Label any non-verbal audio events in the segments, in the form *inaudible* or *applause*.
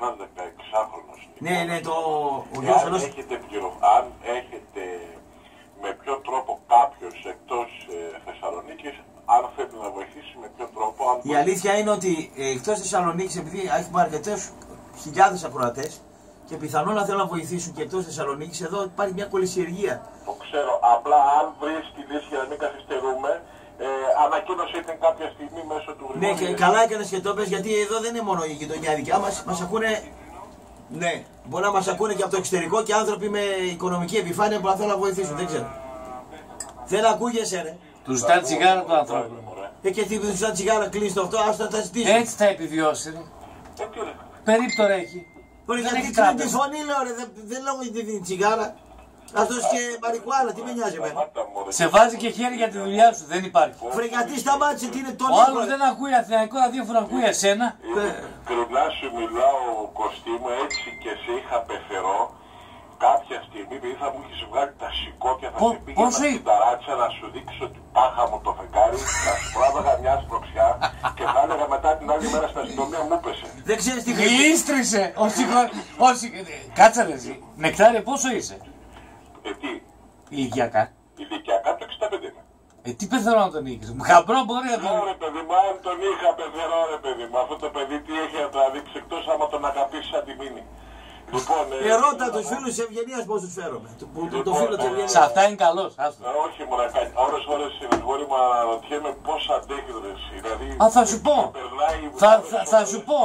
ένας 16χρονος. Ναι, ναι, το, ο Και γιος αν ενός... έχετε, πληρο- αν έχετε με ποιο τρόπο κάποιος εκτός ε, Θεσσαλονίκης, αν θέλει να βοηθήσει, με ποιο τρόπο, αν Η αλήθεια είναι ότι ε, εκτός Θεσσαλονίκης, επειδή έχουμε αρκετές χιλιάδες ακροατές και πιθανόν να θέλουν να βοηθήσουν και εκτός Θεσσαλονίκης, εδώ υπάρχει μια κολυσιεργία. Το ξέρω. Απλά αν βρεις τη λύση για να μην καθυστερούμε, ε, ανακοίνωσε την κάποια στιγμή μέσω του Ναι, γρήγορου. και καλά έκανες και το πες, γιατί εδώ δεν είναι μόνο η γειτονιά δικιά μας, μας ακούνε... Ναι, μπορεί να μας ακούνε και από το εξωτερικό και άνθρωποι με οικονομική επιφάνεια που να θέλουν να βοηθήσουν, δεν ξέρω. Δεν ακούγεσαι ρε. Του ζητά τσιγάρα του ανθρώπου. Ε, και τι του σαν τσιγάρα κλείσει το αυτό, άστα τα ζητήσουν. Έτσι θα επιβιώσει. Ρε. Ε, τι ρε. Περίπτωρα έχει. Μπορεί Δεν γιατί έχει κλείνει τη τράπεζα. φωνή λέω ρε, δεν, δεν λέω ότι δίνει τσιγάρα. Αυτό και μαρικουάνα, τι με νοιάζει εμένα; Σταμάτα, μωρέ. Σε βάζει και χέρι για τη δουλειά σου. Δεν υπάρχει. Βρε γιατί σταμάτησε τι είναι τον Ο άλλος δεν ακούει αθηναϊκό ραδιόφωνο, ακούει εσένα. Ειλικρινά σου μιλάω, Κωστή μου, έτσι και σε είχα πεθερό. Κάποια στιγμή, επειδή θα μου έχεις βγάλει τα σηκώτια, θα Πο- σε πήγαινα πόσο στην ή- ταράτσα να σου δείξω την πάχα μου το φεγγάρι, θα σου πράβαγα μια σπροξιά και θα έλεγα μετά την άλλη μέρα στην αστυνομία μου πέσε. Δεν ξέρεις τι χρειάζεται. Γλίστρισε. Ο συγχω... ο συγ- Κάτσε ρε εσύ. Νεκτάρε πόσο είσαι; Ε, τι, Ηλικιακά. ηλικιακά το 65 είμαι. Ε, τι πεθερό να τον είχες. Χαμπρό μπορεί να τον... Ωραία παιδί μου, αν τον είχα πεθερό ρε παιδί μου, αυτό το παιδί τι έχει να τραβήξει εκτός άμα τον αγαπήσεις σαν τη μήνυ. Λοιπόν, ε, Ερώτα τους φίλους της Ευγενίας πώς τους φέρομαι. Το, που- το, το φίλο της Σε Ευγενίας. αυτά είναι καλός. άστο. ε, όχι μωρά, κα- ώρες ώρες συνεργόρη μου αναρωτιέμαι πώς αντέχεις ρε εσύ. Δηλαδή, Α, θα σου πω. περνάει Θα, ώρες θα, θα ώρες. σου πω.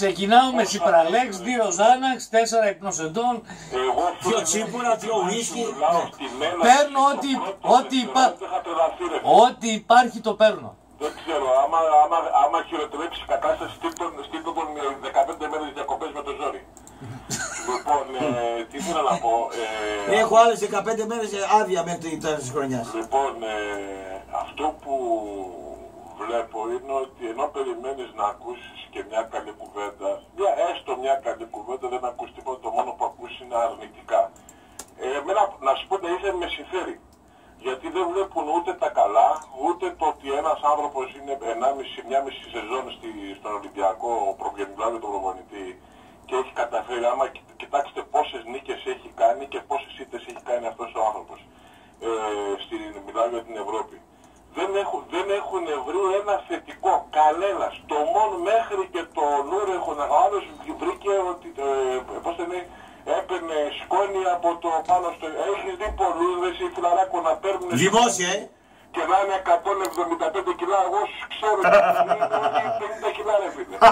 Ξεκινάω με Σιπραλέξ, δύο Ζάναξ, τέσσερα υπνοσεντών. Εγώ Δυο τσίπουρα, δυο ουίσκι. Μιλάω Ναι. στην ένα Παίρνω στο ό,τι- πρώτο ό,τι δευτερόλεπτο υπά- είχα τρελαθεί, ρε. Ό,τι υπάρχει το παίρνω. Δεν ξέρω, άμα, άμα, άμα χειροτερέψει η κατάσταση, στείλ τον, στείλ τον με 15 μέρες διακοπές με το ζόρι. *laughs* λοιπόν, ε, τι ήθελα να πω. Ε, Έχω άλλες 15 μέρες άδεια μέχρι το τέλος της χρονιάς. Λοιπόν, ε, αυτό που βλέπω είναι ότι ενώ περιμένεις να ακούσεις και μια καλή κουβέντα, μια, έστω μια καλή κουβέντα δεν ακούς τίποτα, το μόνο που ακούς είναι αρνητικά. Ε, εμένα, να σου πω ότι είσαι με συμφέρει. Γιατί δεν βλέπουν ούτε τα καλά, ούτε το ότι ένας άνθρωπος είναι 1,5, μια μισή σεζόν στη, στον Ολυμπιακό, προγεννητά με τον προπονητή και έχει καταφέρει, άμα κοι- κοιτάξτε πόσες νίκες έχει κάνει και πόσες ήττες έχει κάνει αυτός ο άνθρωπος. Ε, στην, μιλάω για την Ευρώπη. Δεν έχουν, δεν έχουν βρει ένα θετικό, κανένας. Το μόνο μέχρι και το Νούρ έχουν, ο άλλος βρήκε ότι, ε, πώς το λέει, έπαιρνε σκόνη από το πάνω στο... Έχεις δει πολλούς ή φιλαράκο να παίρνουν... Δημόσια, ε. Και να είναι 175 κιλά, εγώ σου ξέρω *laughs* ότι είναι όλοι 50 κιλά ρε φίλε. *laughs*